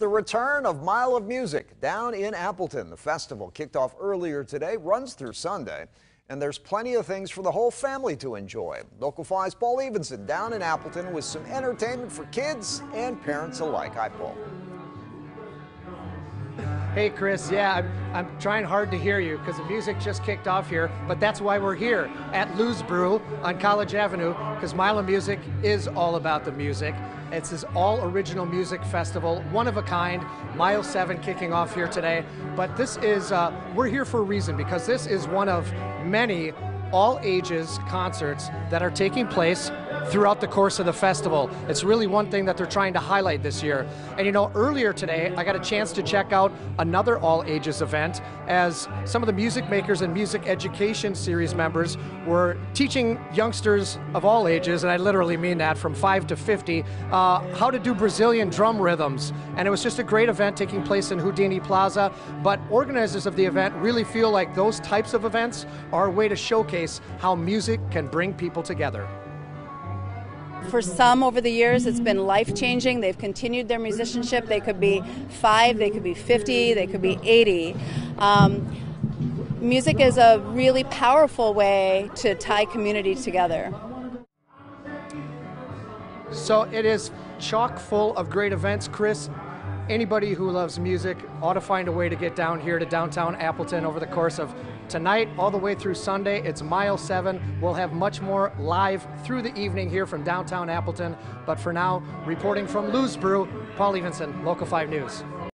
The return of Mile of Music down in Appleton. The festival kicked off earlier today, runs through Sunday, and there's plenty of things for the whole family to enjoy. Local 5's Paul Evenson down in Appleton with some entertainment for kids and parents alike. Hi, Paul. Hey, Chris. Yeah, I'm, I'm trying hard to hear you because the music just kicked off here, but that's why we're here at Lou's Brew on College Avenue because Mile of Music is all about the music. It's this all original music festival, one of a kind. Mile 7 kicking off here today. But this is, uh, we're here for a reason because this is one of many all ages concerts that are taking place throughout the course of the festival. It's really one thing that they're trying to highlight this year. And you know, earlier today, I got a chance to check out another all ages event as some of the music makers and music education series members were teaching youngsters of all ages, and I literally mean that from 5 to 50, uh, how to do Brazilian drum rhythms. And it was just a great event taking place in Houdini Plaza. But organizers of the event really feel like those types of events are a way to showcase how music can bring people together. For some over the years, it's been life changing. They've continued their musicianship. They could be five, they could be 50, they could be 80. Um, music is a really powerful way to tie community together. So it is chock full of great events, Chris. Anybody who loves music ought to find a way to get down here to downtown Appleton over the course of tonight all the way through Sunday. It's mile seven. We'll have much more live through the evening here from downtown Appleton. But for now, reporting from Lou's Brew, Paul Evenson, Local 5 News.